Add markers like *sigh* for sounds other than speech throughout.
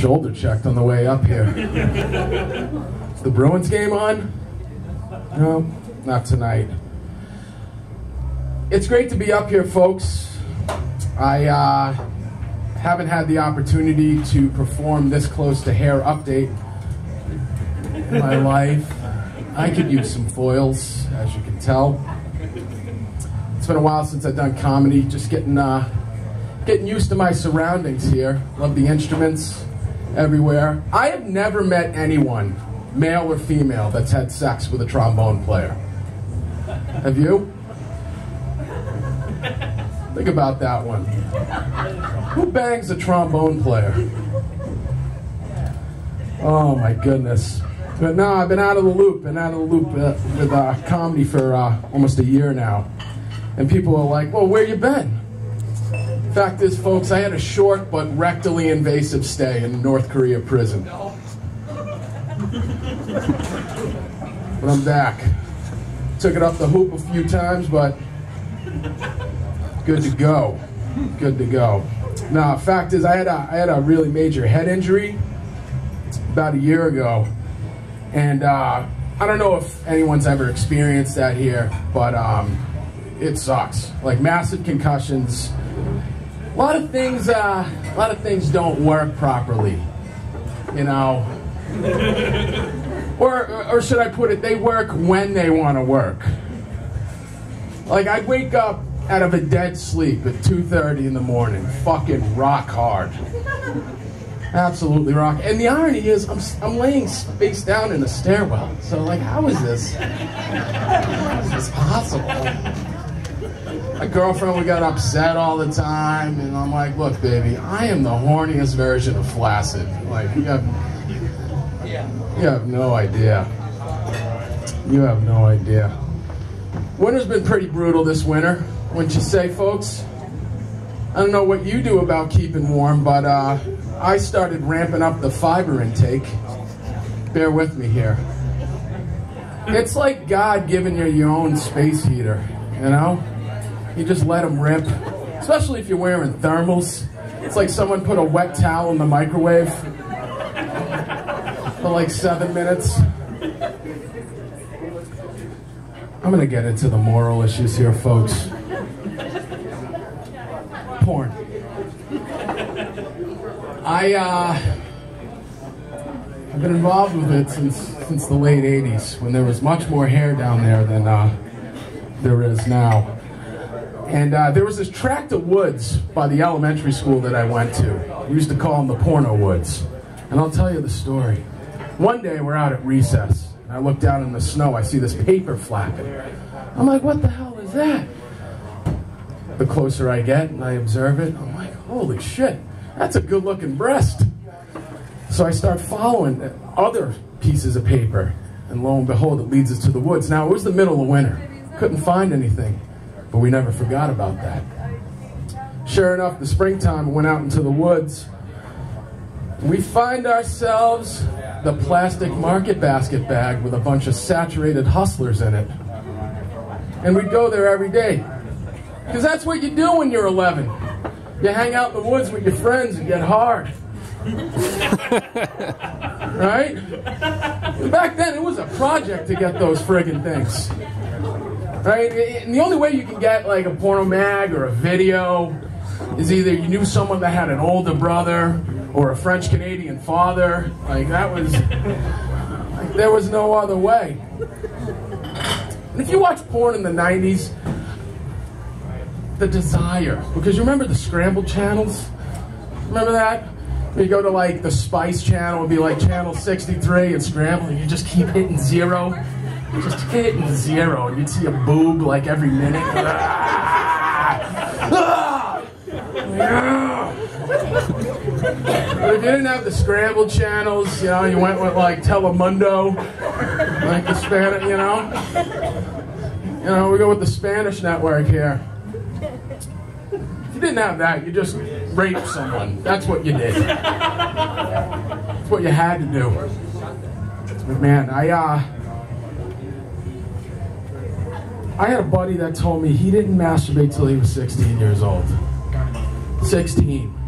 shoulder checked on the way up here. Is *laughs* the Bruins game on? No, not tonight. It's great to be up here, folks. I uh, haven't had the opportunity to perform this close to hair update in my *laughs* life. I could use some foils, as you can tell. It's been a while since I've done comedy, just getting uh, getting used to my surroundings here. Love the instruments everywhere. I have never met anyone, male or female, that's had sex with a trombone player. Have you? Think about that one. Who bangs a trombone player? Oh my goodness. But no, I've been out of the loop, been out of the loop uh, with uh, comedy for uh, almost a year now. And people are like, well, where you been? Fact is, folks, I had a short but rectally invasive stay in North Korea prison. But I'm back. Took it up the hoop a few times, but good to go. Good to go. Now, fact is, I had a, I had a really major head injury about a year ago, and uh, I don't know if anyone's ever experienced that here, but um, it sucks. Like massive concussions. A lot of things, uh, a lot of things don't work properly. You know, or or should I put it? They work when they want to work. Like I wake up out of a dead sleep at 2:30 in the morning, fucking rock hard. Absolutely rock. And the irony is, I'm, I'm laying face down in a stairwell. So, like, how is this? How is this possible? My girlfriend would get upset all the time, and I'm like, look, baby, I am the horniest version of flaccid. Like, you have, you have no idea. You have no idea. Winter's been pretty brutal this winter, wouldn't you say, folks? I don't know what you do about keeping warm, but uh, I started ramping up the fiber intake. Bear with me here. It's like God giving you your own space heater, you know? You just let them rip, especially if you're wearing thermals. It's like someone put a wet towel in the microwave for like seven minutes. I'm gonna get into the moral issues here, folks. Porn. I, uh, I've been involved with it since since the late 80s, when there was much more hair down there than uh, there is now. And uh, there was this tract of woods by the elementary school that I went to. We used to call them the porno woods. And I'll tell you the story. One day we're out at recess, and I look down in the snow, I see this paper flapping. I'm like, what the hell is that? The closer I get and I observe it, I'm like, holy shit, that's a good looking breast. So I start following other pieces of paper, and lo and behold, it leads us to the woods. Now, it was the middle of winter, couldn't find anything, but we never forgot about that. Sure enough, the springtime went out into the woods. We find ourselves the plastic market basket bag with a bunch of saturated hustlers in it. And we'd go there every day. Because that's what you do when you're 11. You hang out in the woods with your friends and get hard. *laughs* right? Back then, it was a project to get those friggin' things. Right? And the only way you can get like a porno mag or a video is either you knew someone that had an older brother or a French Canadian father. Like that was, like, *laughs* there was no other way. And if you watch porn in the 90s, the desire, because you remember the scrambled channels? Remember that? You go to like the Spice channel, it'd be like channel 63 and scramble, and you just keep hitting zero. Just hitting zero, and you'd see a boob like every minute. *laughs* But if you didn't have the scrambled channels, you know, you went with like Telemundo, like the Spanish, you know. You know, we go with the Spanish network here. If you didn't have that, you just raped someone. That's what you did. That's what you had to do. But man, I uh I had a buddy that told me he didn't masturbate till he was 16 years old. 16.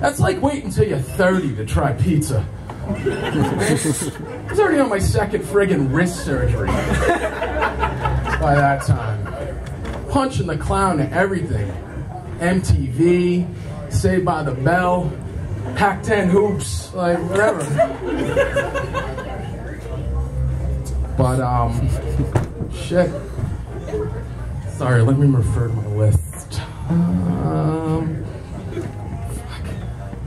That's like waiting until you're 30 to try pizza. *laughs* I was already on my second friggin' wrist surgery *laughs* by that time. Punching the clown to everything. MTV, Saved by the Bell, Pac 10 hoops, like whatever. *laughs* But, um, shit. Sorry, let me refer to my list. Um,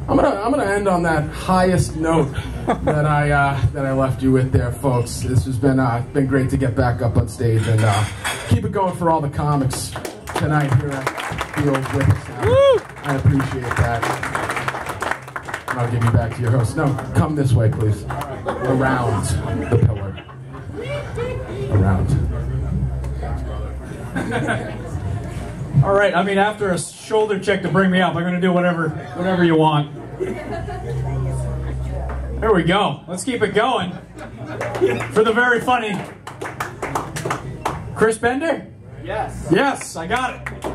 I'm gonna I'm gonna end on that highest note that I uh, that I left you with there, folks. This has been uh, been great to get back up on stage and uh, keep it going for all the comics tonight here at the old Witness. I appreciate that. And I'll give you back to your host. No, come this way, please. Around the pillar. Around. All right. I mean, after a shoulder check to bring me up, I'm going to do whatever, whatever you want. There we go. Let's keep it going. For the very funny Chris Bender. Yes. Yes, I got it.